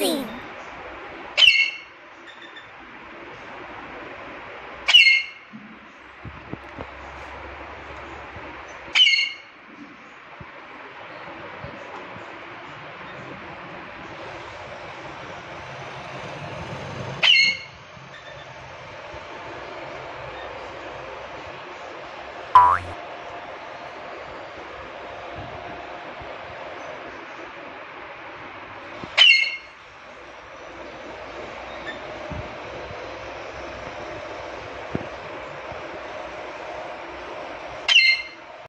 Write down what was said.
amazing! Bye.